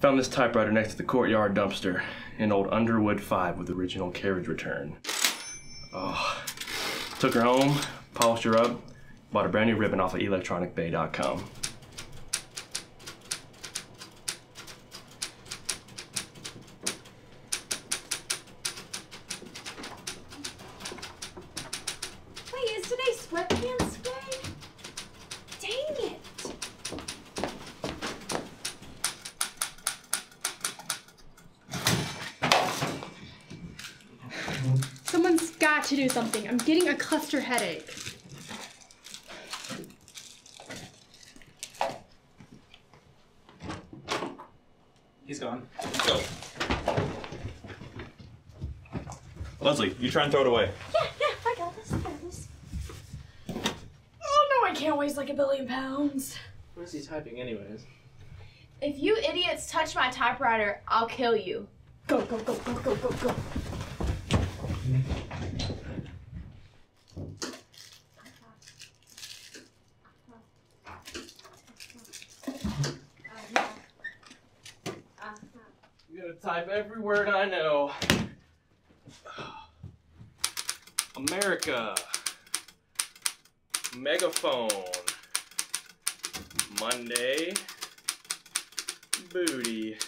Found this typewriter next to the courtyard dumpster in old Underwood 5 with original carriage return. Oh. Took her home, polished her up, bought a brand new ribbon off of electronicbay.com. Wait, is today sweatpants Someone's got to do something. I'm getting a cluster headache. He's gone. Go. Leslie, you try and throw it away. Yeah, yeah, I got this. I got this. Oh no, I can't waste like a billion pounds. What is he typing, anyways? If you idiots touch my typewriter, I'll kill you. Go, go, go, go, go, go, go. You gotta type every word I know. America. Megaphone. Monday. Booty.